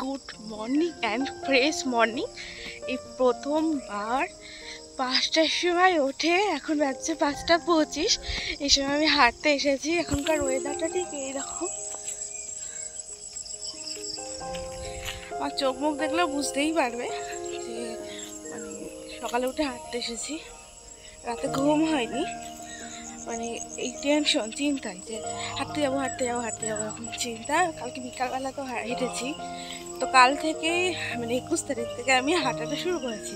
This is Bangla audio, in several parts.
Good morning and fresh morning. এই প্রথমবার পাঁচটার সময় ওঠে এখন বাজছে পাঁচটা পঁচিশ। এই সময় আমি হাঁটতে এসেছি, এখনকার ওয়েদারটা ঠিক এইরকম। আমার চোখ মুখ দেখলেও বুঝতেই পারবে যে মানে সকালে উঠে হাঁটতে এসেছি। রাতে ঘুম হয়নি। মানে এই টেনশন চিন্তায় যে হাঁটতে যাব হাঁটতে যাব হাঁটতে যাব এরকম চিন্তা। কালকে বিকালবেলা তো হেঁটেছি। তো কাল থেকে মানে একুশ তারিখ থেকে আমি হাঁটাটা শুরু করেছি।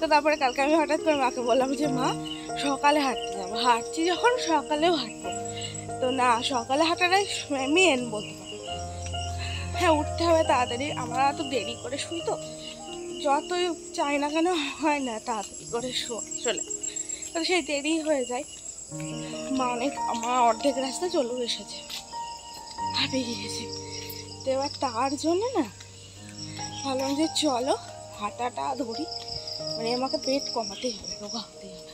তো তারপরে কালকে আমি হঠাৎ করে মাকে বললাম যে, মা, সকালে হাঁটতে যাব। হাঁটছি যখন, সকালেও হাঁটবো। তো না, সকালে হাঁটাটাই মেন বলতে পারো। হ্যাঁ উঠতে হবে তাড়াতাড়ি। আমরা তো দেরি করে শুই তো। যতই চাই না কেন হয় না, তাড়াতাড়ি করে শো চলে। তো সেই দেরি হয়ে যায়। মা অনেক আমার অর্ধেক রাস্তা চলেও এসেছে। হাঁপিয়ে গিয়েছি তো এবার তার জন্য না ভাবলাম যে চলো, হাঁটাটা ধরি। মানে আমাকে পেট কমাতেই হবে, রোগা হতেই হবে।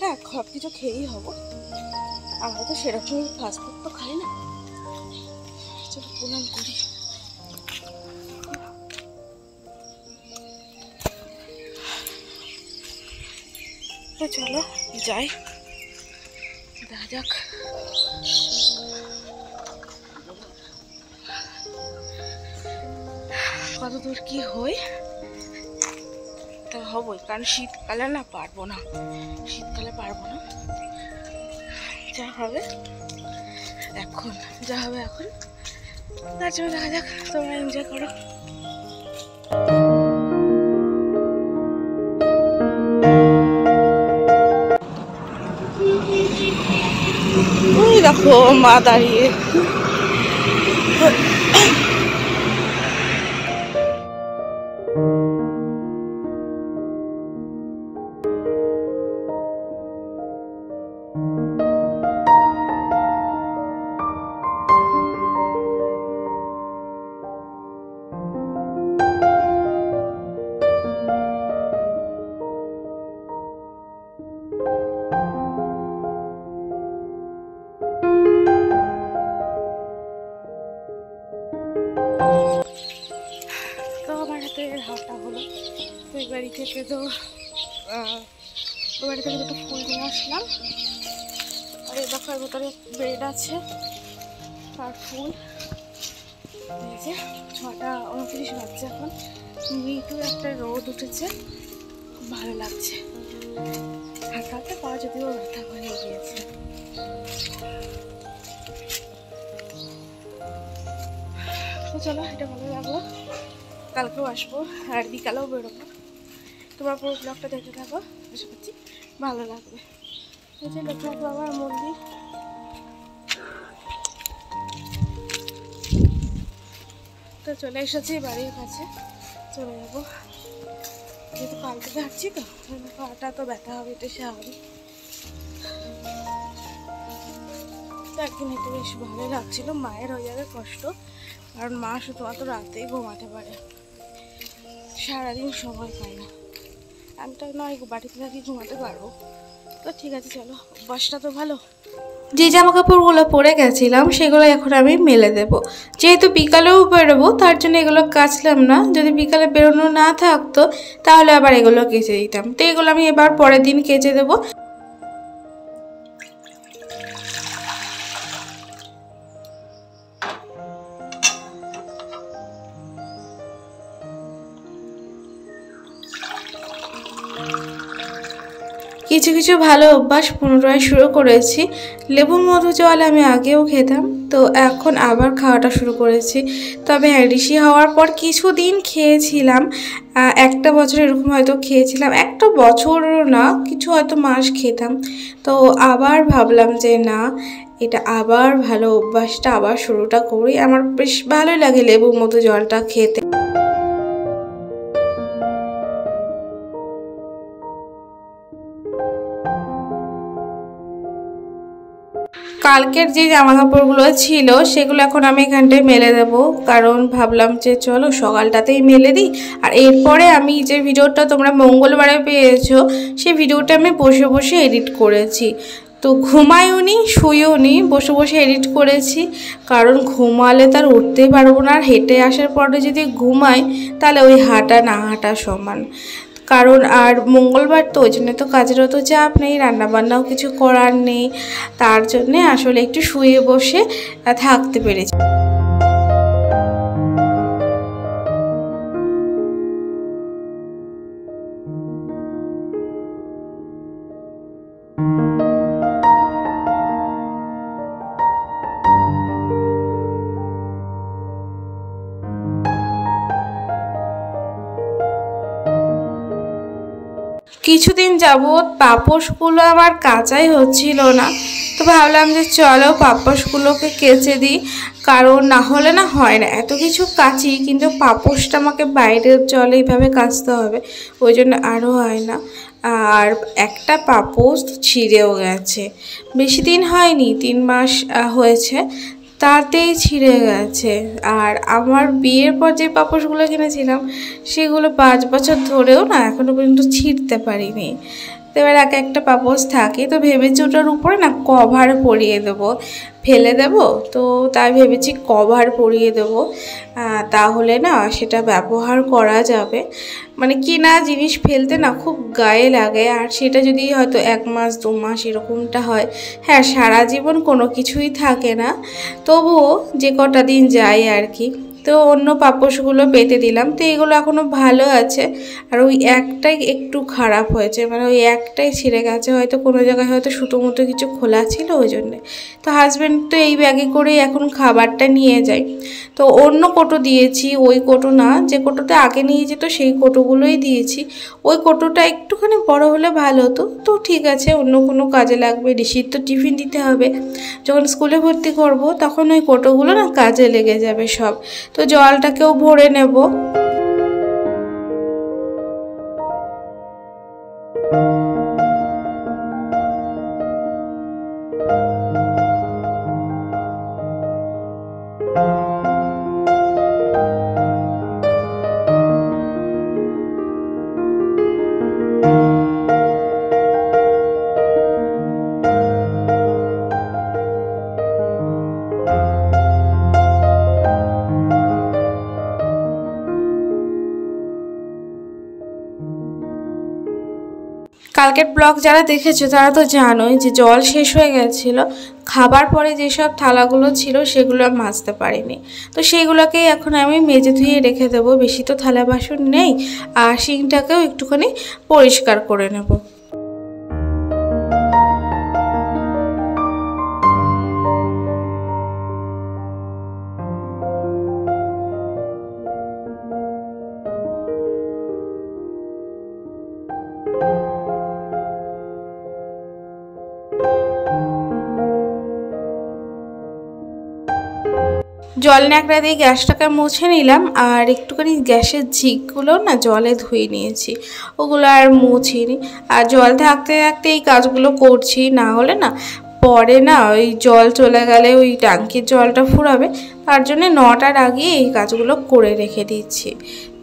হ্যাঁ সব কিছু খেয়েই হব। আমরা তো সেরকম ফাস্টফুড তো খাই না। চলো, প্রণাম করি। তো চলো, যাই। যাক কত দূর কি হয় তা হবই কারণ শীতকালে না পারব না শীতকালে পারব না যা হবে এখন যা হবে এখন তার জন্য দেখা যাক তোমরা এনজয় করো দেখো মা দাঁড়িয়ে ওই বাড়ি থেকে দুটো ফুল নিয়ে আসলাম। আর এই দেখো, এর ভেতরে ব্রেড আছে আর ফুল। এই ছটা উনত্রিশ বাজছে এখন। মৃদু একটা রোদ উঠেছে, খুব ভালো লাগছে। হাঁটাতে পা যদিও ব্যথা হয়ে গিয়েছে। তো চলো, এটা ভালো লাগল। কালকেও আসব, আর বিকালেও বেরোবো। তোমরা পুরো ব্লগটা দেখে থাকো, আশা করছি ভালো লাগবে। এই যে লোকনাথ বাবার মন্দির তো চলে এসেছি বাড়ির কাছে। চলে যাব। যেহেতু কাল থেকে হাঁটছি তো পাটা তো ব্যথা হবে, এটা স্বাভাবিক। তো একদিন হেঁটে বেশ ভালো লাগছিল, মায়ের হয়ে যাবে কষ্ট। কারণ মা শুধুমাত্র রাতেই ঘুমাতে পারে। সারাদিন সময় পায় না। আমি তো নয় বাড়িতে থাকি ঘুমাতে পারব। তো ঠিক আছে, চলো। অভ্যাসটা তো ভালো। যে জামা কাপড়গুলো পরে গেছিলাম, সেগুলো এখন আমি মেলে দেব। যেহেতু বিকালেও বেরোবো, তার জন্য এগুলো কাচলাম না। যদি বিকালে বেরোনো না থাকতো, তাহলে আবার এগুলো কেচে দিতাম। তো এগুলো আমি এবার পরের দিন কেচে দেবো। কিছু কিছু ভালো অভ্যাস পুনরায় শুরু করেছি। লেবু মধু জল আমি আগেও খেতাম, তো এখন আবার খাওয়াটা শুরু করেছি। তবে হ্যাডিসি হওয়ার পর কিছুদিন খেয়েছিলাম। একটা বছর এরকম হয়তো খেয়েছিলাম। একটা বছর না, কিছু হয়তো মাস খেতাম। তো আবার ভাবলাম যে না, এটা আবার ভালো অভ্যাসটা, আবার শুরুটা করি। আমার বেশ ভালোই লাগে লেবু মধু জলটা খেতে। কালকের যে জামা কাপড়গুলো ছিল, সেগুলো এখন আমি এখানটায় মেলে দেব। কারণ ভাবলাম যে চলো সকালটাতেই মেলে দিই। আর এরপরে আমি যে ভিডিওটা তোমরা মঙ্গলবারে পেয়েছ, সেই ভিডিওটা আমি বসে বসে এডিট করেছি। তো ঘুমায়ও নি শুয়েও নি বসে বসে এডিট করেছি। কারণ ঘুমালে তার উঠতেই পারব না, আর হেঁটে আসার পরে যদি ঘুমাই, তাহলে ওই হাঁটা না হাঁটা সমান। কারণ আর মঙ্গলবার তো, ওই জন্য তো কাজের অত চাপ নেই, রান্নাবান্নাও কিছু করার নেই। তার জন্যে আসলে একটু শুয়ে বসে থাকতে পেরেছি। কিছুদিন যাবৎ পাপোশগুলো আমার কাঁচাই হচ্ছিল না। তো ভাবলাম যে চলো পাপোশগুলোকে কেচে দিই, কারণ না হলে না হয় না। এত কিছু কাচি, কিন্তু পাপোশটা আমাকে বাইরের জলে এইভাবে কাচতে হবে, ওই জন্য আরও হয় না। আর একটা পাপোশ ছিঁড়েও গেছে। বেশি দিন হয়নি, তিন মাস হয়েছে। তাতেই ছিঁড়ে গেছে। আর আমার বিয়ের পর যে পাপোশগুলো কিনেছিলাম সেগুলো পাঁচ বছর ধরেও না এখনও পর্যন্ত ছিঁড়তে পারিনি। এবার এক একটা পাপোস থাকে, তো ভেবেছি ওটার উপরে না কভার পরিয়ে দেবো। ফেলে দেব? তো তাই ভেবেছি কভার পরিয়ে দেব। তাহলে না সেটা ব্যবহার করা যাবে। মানে কিনা জিনিস ফেলতে না খুব গায়ে লাগে, আর সেটা যদি হয়তো এক মাস, দু মাস এরকমটা হয় হ্যাঁ সারা জীবন কোনো কিছুই থাকে না। তবুও যে কটা দিন যায় আর কি। তো অন্য পাপোশগুলো পেতে দিলাম। তো এগুলো এখনও ভালো আছে। আর ওই একটাই একটু খারাপ হয়েছে। মানে ওই একটাই ছিঁড়ে গেছে। হয়তো কোনো জায়গায় হয়তো সুতো মতো কিছু খোলা ছিল ওই জন্যে। তো হাজব্যান্ড তো এই ব্যাগে করেই এখন খাবারটা নিয়ে যায়। তো অন্য কোটো দিয়েছি, ওই কোটো না। যে কোটোতে আগে নিয়ে যেত, সেই কোটোগুলোই দিয়েছি। ওই কোটোটা একটুখানি বড় হলে ভালো হতো। তো ঠিক আছে, অন্য কোনো কাজে লাগবে। ঋষির তো টিফিন দিতে হবে। যখন স্কুলে ভর্তি করব, তখন ওই কোটোগুলো না কাজে লেগে যাবে সব। তো জলটাকেও ভরে নেব। কালকের ব্লগ যারা দেখেছ, তারা তো জানোই যে জল শেষ হয়ে গেছিল। খাবার পরে যেসব থালাগুলো ছিল, সেগুলো মাজতে পারিনি। তো সেইগুলোকেই এখন আমি মেজে ধুয়ে রেখে দেবো। বেশি তো থালা বাসন নেই, আর শিংটাকেও একটুখানি পরিষ্কার করে নেব। জল ন্যাকড়া দিয়ে গ্যাসটাকে মুছে নিলাম, আর একটুখানি গ্যাসের ঝিকগুলো না জলে ধুয়ে নিয়েছি, ওগুলো আর মুছিনি। আর জল থাকতে থাকতে এই কাজগুলো করছি, না হলে না পরে না ওই জল চলে গেলে ওই ট্যাঙ্কির জলটা ফুরাবে তার জন্য নটার আগে এই কাজগুলো করে রেখে দিচ্ছি।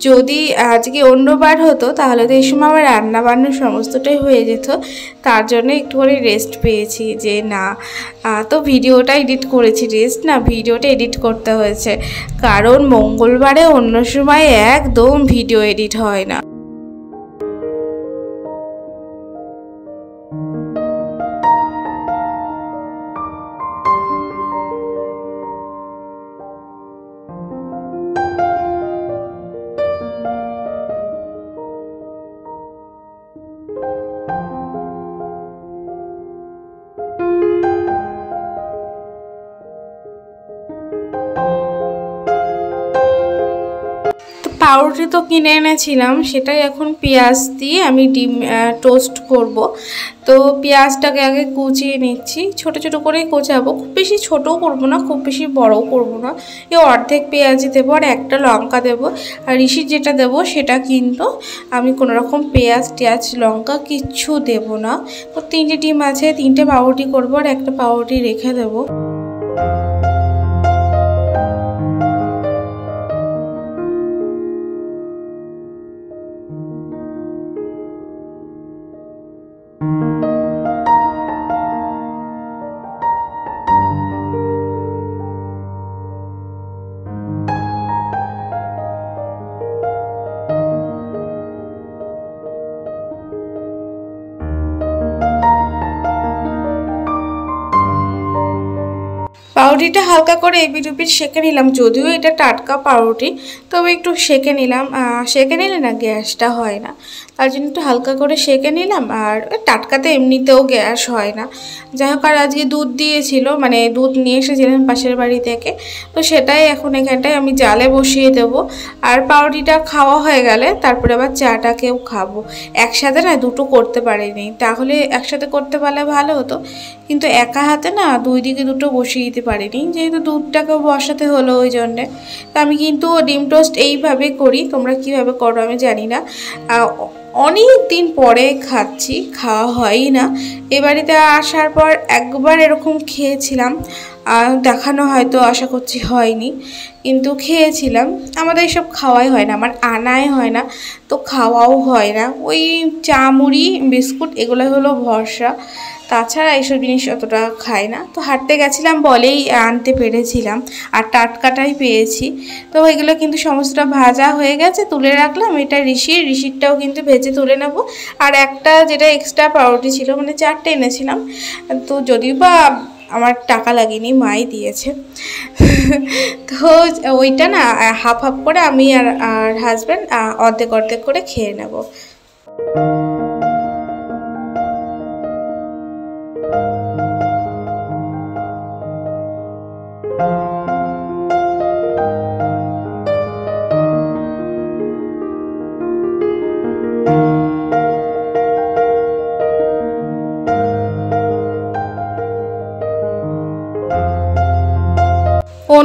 যদি আজকে অন্যবার হতো, তাহলে তো এই সময় আমার রান্না বান্না সমস্তটাই হয়ে যেত। তার জন্য একটু করে রেস্ট পেয়েছি যে না তো ভিডিওটা এডিট করেছি। রেস্ট না, ভিডিওটা এডিট করতে হয়েছে। কারণ মঙ্গলবারে অন্য সময় একদম ভিডিও এডিট হয় না। পাউরুটি তো কিনে এনেছিলাম, সেটাই এখন পেঁয়াজ দিয়ে আমি ডিম টোস্ট করব। তো পেঁয়াজটাকে আগে কুচিয়ে নিচ্ছি, ছোট ছোট করেই কোচাবো। খুব বেশি ছোটও করব না, খুব বেশি বড়ও করব না। এই অর্ধেক পেঁয়াজি দেবো আর একটা লঙ্কা দেবো। আর ঋষির যেটা দেবো সেটা কিন্তু আমি কোনো রকম পেঁয়াজ, টেয়াজ, লঙ্কা কিচ্ছু দেব না। তো তিনটে ডিম আছে, তিনটে পাউরুটি করব আর একটা পাউরুটি রেখে দেবো। পাউরুটিটা হালকা করে এপি বিটুপিট সেঁকে নিলাম, যদিও এটা টাটকা পাউরুটি, তবে একটু সেঁকে নিলাম। সেঁকে নিলে না গ্যাসটা হয় না। তার জন্য একটু হালকা করে সেঁকে নিলাম আর টাটকাতে এমনিতেও গ্যাস হয় না। যাই হোক, আর আজকে দুধ দিয়েছিল মানে দুধ নিয়ে এসেছিলাম পাশের বাড়ি থেকে। তো সেটাই এখন এখানটায় আমি জালে বসিয়ে দেব। আর পাউরুটিটা খাওয়া হয়ে গেলে তারপরে আবার চাটাকেও খাব। একসাথে না দুটো করতে পারিনি। তাহলে একসাথে করতে পারলে ভালো হতো। কিন্তু একা হাতে না দুই দিকে দুটো বসিয়ে দিতে পারিনি। যেহেতু দুধটাকেও বসাতে হলো ওই জন্যে। তো আমি কিন্তু ডিম টোস্ট এইভাবে করি। তোমরা কীভাবে করো আমি জানি না। অনেক দিন পরে খাচ্ছি, খাওয়া হয়ই না। এ বাড়িতে আসার পর একবার এরকম খেয়েছিলাম। আর দেখানো হয়তো আশা করছি হয়নি, কিন্তু খেয়েছিলাম। আমাদের এসব খাওয়াই হয় না, আমার আনাই হয় না, তো খাওয়াও হয় না। ওই চা, মুড়ি, বিস্কুট, এগুলোই হলো ভরসা। তাছাড়া এইসব জিনিস অতটা খাই না। তো হাঁটতে গেছিলাম, বলেই আনতে পেরেছিলাম, আর টাটকাটাই পেয়েছি। তো এগুলো কিন্তু সমস্তটা ভাজা হয়ে গেছে, তুলে রাখলাম। এটা ঋষির ঋষিরটাও কিন্তু ভেজে তুলে নেব। আর একটা যেটা এক্সট্রা পাউরুটি ছিল মানে চারটে এনেছিলাম। তো যদিও বা আমার টাকা লাগেনি, মাই দিয়েছে। তো ওইটা না হাফ হাফ করে আমি আর আর হাজব্যান্ড অর্ধেক অর্ধেক করে খেয়ে নেব।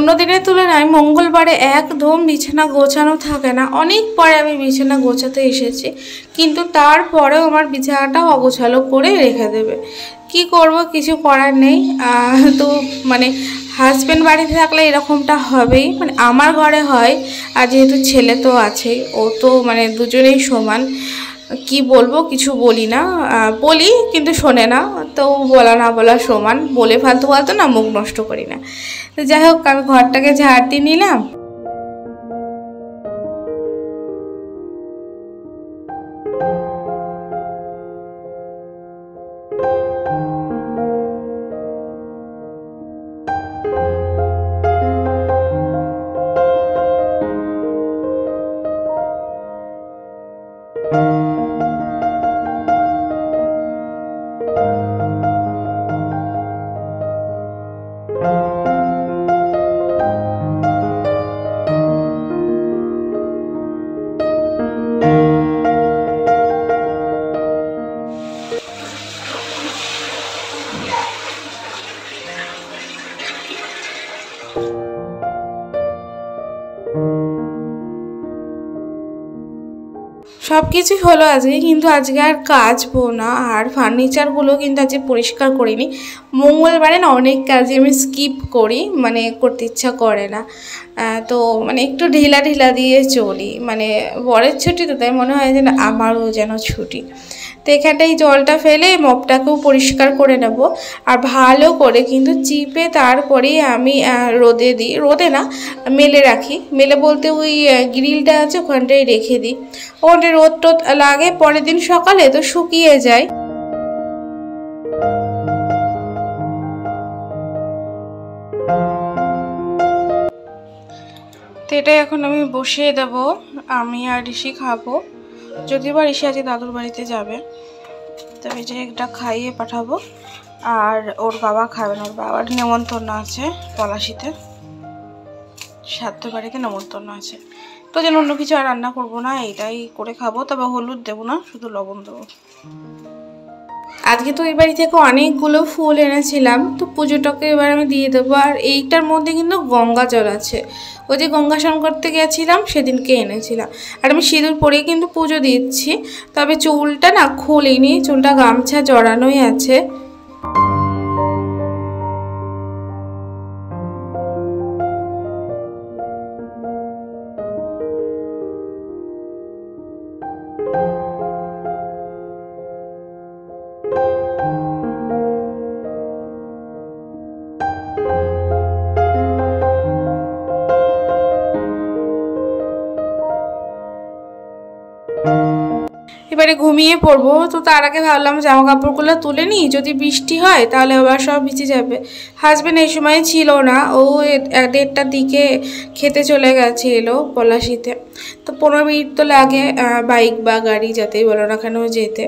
অন্য দিনের তুলনায় মঙ্গলবারে একদম বিছানা গোছানো থাকে না। অনেক পরে আমি বিছানা গোছাতে এসেছি, কিন্তু তারপরেও আমার বিছানাটা অগোছালো করে রেখে দেবে। কি করব কিছু করার নেই। তো মানে হাজব্যান্ড বাড়িতে থাকলে এরকমটা হবেই। মানে আমার ঘরে হয়, আর যেহেতু ছেলে তো আছেই, ও তো মানে দুজনেই সমান। কি বলব, কিছু বলি না। বলি, কিন্তু শোনে না। তো বলা না বলা সমান, বলে ফালতু ফালতু না, মুখ নষ্ট করি না। তো যাই হোক, আমি ঘরটাকে ঝাড় দিয়ে নিলাম। কিছুই হলো আজকে, কিন্তু আজকে আর কাচবো না, আর ফার্নিচারগুলো কিন্তু আজকে পরিষ্কার করিনি। মঙ্গলবারে না অনেক কাজই আমি স্কিপ করি মানে করতে ইচ্ছা করে না। তো মানে একটু ঢিলা ঢিলা দিয়ে চলি। মানে বরের ছুটি তো, তাই মনে হয় যেন আমারও যেন ছুটি। তো এখানটায় জলটা ফেলে মপটাকেও পরিষ্কার করে নেব। আর ভালো করে কিন্তু চিপে তারপরেই আমি রোদে দিই। রোদে না, মেলে রাখি। মেলে বলতে ওই গ্রিলটা আছে ওখানটায় রেখে দিই। ওখানটায় রোদ টোদ লাগে, পরের দিন সকালে তো শুকিয়ে যায়। তো এটাই এখন আমি বসিয়ে দেব। আমি আর ঋষি খাব। যদিও বা ঋষি আজকে দাদুর বাড়িতে যাবে। তবে যে একটা খাইয়ে পাঠাবো। আর ওর বাবা খাবে না, ওর বাবার নেমন্তন্ন আছে পলাশিতে। সাধ্য বাড়িতে নেমন্তন্ন আছে। তো যেন অন্য কিছু আর রান্না করব না এইটাই করে খাব। তবে হলুদ দেবো না, শুধু লবণ দেবো। আজকে তো এই বাড়ি থেকে অনেকগুলো ফুল এনেছিলাম, তো পুজোটাকে এবার আমি দিয়ে দেবো। আর এইটার মধ্যে কিন্তু গঙ্গা জল আছে। ওই যে গঙ্গা স্নান করতে গেছিলাম, সেদিনকে এনেছিলাম। আর আমি সিঁদুর পরে কিন্তু পুজো দিচ্ছি, তবে চুলটা না খুলিনি, চুলটা গামছা জড়ানোই আছে। এবারে ঘুমিয়ে পড়ব। তো তার আগে ভাবলাম জামা কাপড়গুলো তুলে নিই। যদি বৃষ্টি হয় তাহলে আবার সব ভিজে যাবে। হাজব্যান্ড এই সময় ছিল না। ও দেড়টার দিকে খেতে চলে গেছে এলো পলাশিতে। তো পনেরো মিনিট তো লাগে বাইক বা গাড়ি যাতেই বলো না কেন যেতে।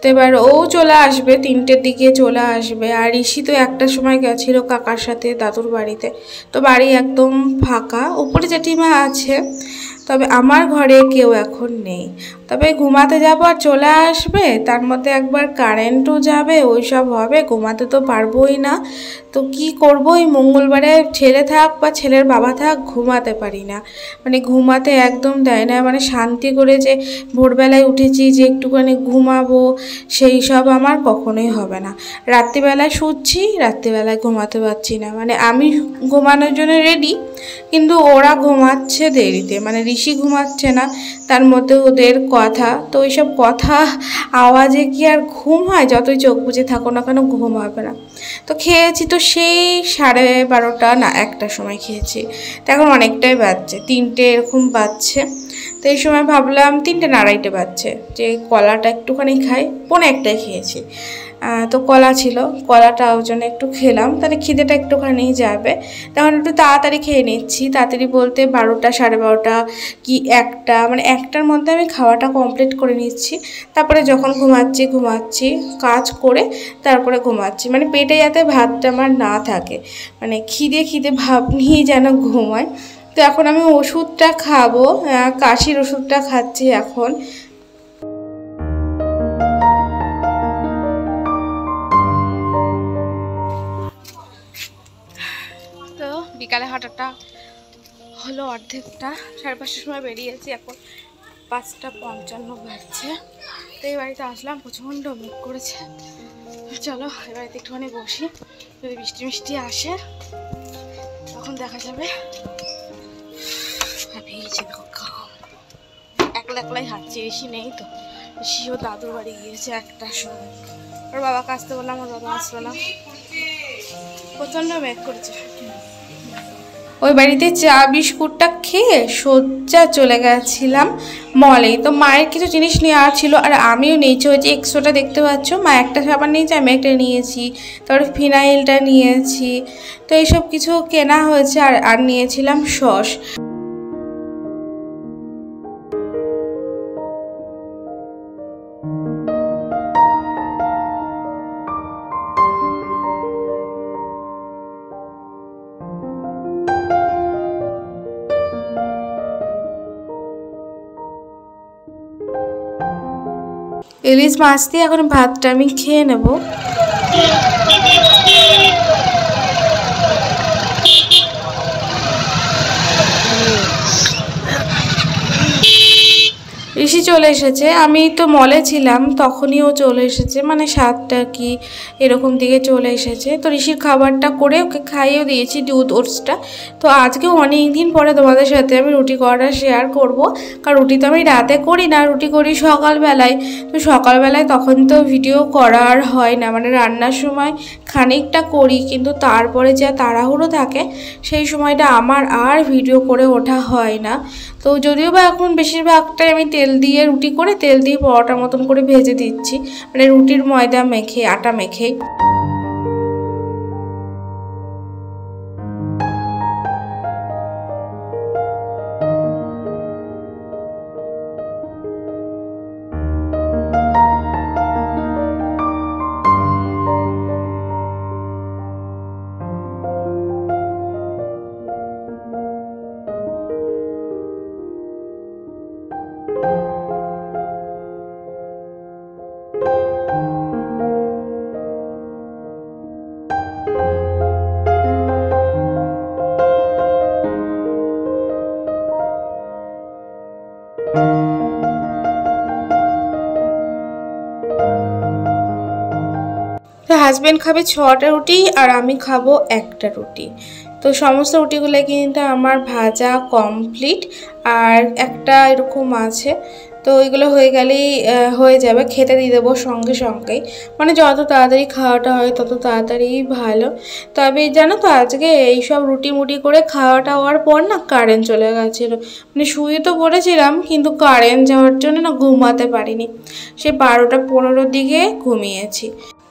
তো এবার ও চলে আসবে, তিনটের দিকে চলে আসবে। আর ঋষি তো একটার সময় গেছিল কাকার সাথে দাদুর বাড়িতে। তো বাড়ি একদম ফাঁকা। উপরে জেঠিমা আছে, তবে আমার ঘরে কেউ এখন নেই। তবে ঘুমাতে যাব আর চলে আসবে, তার মধ্যে একবার কারেন্টও যাবে ওই সব হবে, ঘুমাতে তো পারবোই না। তো কি করব, এই মঙ্গলবারে ছেলে থাক বা ছেলের বাবা থাক, ঘুমাতে পারি না। মানে ঘুমাতে একদম দেয় না মানে শান্তি করে যে ভোরবেলায় উঠেছি যে একটুখানি ঘুমাবো, সেই সব আমার কখনোই হবে না। রাত্রিবেলায় শুচ্ছি, রাত্রিবেলায় ঘুমাতে পারছি না। মানে আমি ঘুমানোর জন্য রেডি কিন্তু ওরা ঘুমাচ্ছে দেরিতে। মানে ঋষি ঘুমাচ্ছে না, তার মধ্যে ওদের কথা। তো ওইসব কথা, আওয়াজে কি আর ঘুম হয়? যতই চোখ বুঝে থাকো না কেন ঘুম হবে না। তো খেয়েছি তো সেই সাড়ে বারোটা না একটার সময় খেয়েছি। তো এখন অনেকটাই বাজছে, তিনটে এরকম বাজছে। তো এই সময় ভাবলাম তিনটে না আড়াইটে যে কলাটা একটুখানি খাই, পনে একটাই খেয়েছি। তো কলা ছিল, কলাটা ওই জন্য একটু খেলাম, তাহলে খিদেটা একটুখানি যাবে। তখন একটু তাড়াতাড়ি খেয়ে নিচ্ছি। তাড়াতাড়ি বলতে বারোটা, সাড়ে বারোটা কি একটা মানে একটার মধ্যে আমি খাওয়াটা কমপ্লিট করে নিচ্ছি। তারপরে যখন ঘুমাচ্ছি ঘুমাচ্ছি, কাজ করে তারপরে ঘুমাচ্ছি। মানে পেটে যাতে ভাতটা আমার না থাকে। মানে খিদে খিদে ভাব নিয়ে যেন ঘুমায় তো এখন আমি ওষুধটা খাব কাশির ওষুধটা খাচ্ছি এখন। তো বিকালে হাঁটাটা হলো অর্ধেকটা, সাড়ে পাঁচটার সময় বেরিয়েছি, এখন পাঁচটা পঞ্চান্ন বাজছে। তো এই বাড়িতে আসলাম, প্রচণ্ড মেঘ করেছে। চলো, এই বাড়িতে একটুখানি বসি, যদি বৃষ্টি মিষ্টি আসে, তখন দেখা যাবে। একলা একলাই হাঁটছি, ঋষি নেই তো। ঋষিও দাদুর বাড়ি গিয়েছে একটার সময়। ওর বাবাকে আসতে বললাম, ওর বাবা আসলো না। প্রচণ্ড মেঘ করেছে। ওই বাড়িতে চা, বিস্কুটটা খেয়ে সজ্জা চলে গেছিলাম মলে তো মায়ের কিছু জিনিস নেওয়া ছিল, আর আমিও নিয়েছি ওই যে এক্সোটা দেখতে পাচ্ছ, মা একটা সাবান নিয়েছে, আমি একটা নিয়েছি। তারপরে ফিনাইলটা নিয়েছি। তো এইসব কিছু কেনা হয়েছে, আর আর নিয়েছিলাম সস ইলিশ মাছ দিয়ে এখন ভাতটা আমি খেয়ে নেব। ঋষি চলে এসেছে। আমি তো মলে ছিলাম, তখনই ও চলে এসেছে। মানে সাতটা কি, এরকম দিকে চলে এসেছে। তো ঋষির খাবারটা করে ওকে খাইয়েও দিয়েছি দুধ, ওটসটা। তো আজকে অনেক দিন পরে তোমাদের সাথে আমি রুটি করাটা শেয়ার করব। কারণ রুটি তো আমি রাতে করি না, রুটি করি সকালবেলায়। তো সকালবেলায় তখন তো ভিডিও করার হয় না। মানে রান্নার সময় খানিকটা করি, কিন্তু তারপরে যা তাড়াহুড়ো থাকে, সেই সময়টা আমার আর ভিডিও করে ওঠা হয় না। তো যদিও বা এখন বেশিরভাগটাই আমি তেল দিয়ে রুটি করে তেল দিয়ে পরোটার মতন করে ভেজে দিচ্ছি। মানে রুটির ময়দা মেখে, আটা মেখে। হাজব্যান্ড খাবে ছটা রুটি আর আমি খাব একটা রুটি। তো সমস্ত রুটিগুলো কিন্তু আমার ভাজা কমপ্লিট আর একটা এরকম আছে। তো ওইগুলো হয়ে গেলেই হয়ে যাবে। খেতে দিয়ে দেবো সঙ্গে সঙ্গেই। মানে যত তাড়াতাড়ি খাওয়াটা হয় তত তাড়াতাড়ি ভালো। তবে জানো তো আজকে এইসব রুটি মুটি করে খাওয়াটা হওয়ার পর না কারেন্ট চলে গেছিল। মানে শুয়ে তো পড়েছিলাম কিন্তু কারেন্ট যাওয়ার জন্য না ঘুমাতে পারিনি। সে বারোটা পনেরোর দিকে ঘুমিয়েছি।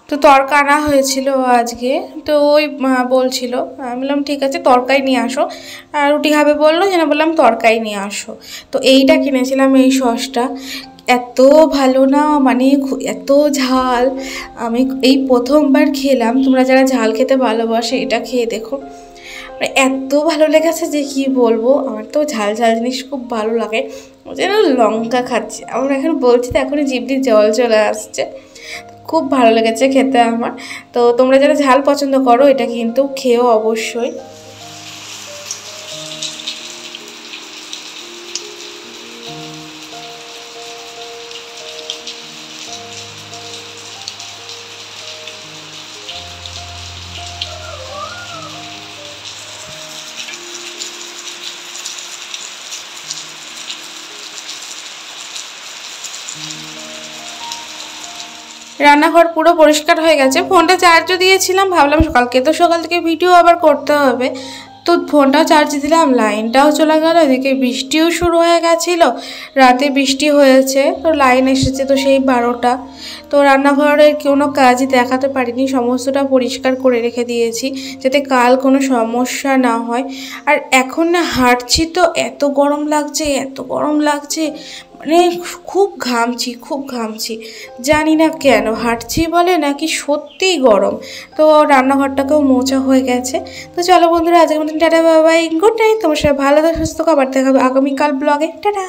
তো তরকা আনা হয়েছিল আজকে। তো ওই বলছিল, আমি বললাম, ঠিক আছে তরকাই নিয়ে আসো। আর রুটি খাবে বলল, যেন বললাম তরকাই নিয়ে আসো। তো এইটা কিনেছিলাম এই সসটা। এত ভালো না মানে এত ঝাল। আমি এই প্রথমবার খেলাম, তোমরা যারা ঝাল খেতে ভালোবাসে, এটা খেয়ে দেখো। মানে এত ভালো লেগেছে যে কি বলব, আমার তো ঝাল ঝাল জিনিস খুব ভালো লাগে। যেন লঙ্কা খাচ্ছি। আমার এখন বলছি, তো এখনই জিভলি জল চলে আসছে। খুব ভালো লেগেছে খেতে আমার। তো তোমরা যারা ঝাল পছন্দ করো, এটা কিন্তু খেয়েও অবশ্যই। রান্নাঘর পুরো পরিষ্কার হয়ে গেছে। ফোনটা চার্জও দিয়েছিলাম, ভাবলাম সকালকে তো সকাল থেকে ভিডিও আবার করতে হবে। তো ফোনটাও চার্জ দিলাম লাইনটাও চলে গেল, এদিকে বৃষ্টিও শুরু হয়ে গেছিল। রাতে বৃষ্টি হয়েছে, তো লাইন এসেছে তো সেই বারোটা। তো রান্নাঘরের কোনো কাজই দেখাতে পারিনি, সমস্তটা পরিষ্কার করে রেখে দিয়েছি, যাতে কাল কোনো সমস্যা না হয়। আর এখন না হাঁটছি তো, এত গরম লাগছে, এত গরম লাগছে। মানে খুব ঘামছি খুব ঘামছি। জানি না কেন, হাঁটছি বলে নাকি সত্যিই গরম। তো রান্নাঘরটাকেও মোচা হয়ে গেছে। তো চলো বন্ধুরা, আজকের মতন টাটা বাবাই গুড নাইট। তোমার সাথে ভালো সুস্থ খাবার দেখাবে আগামীকাল ব্লগে। টাটা!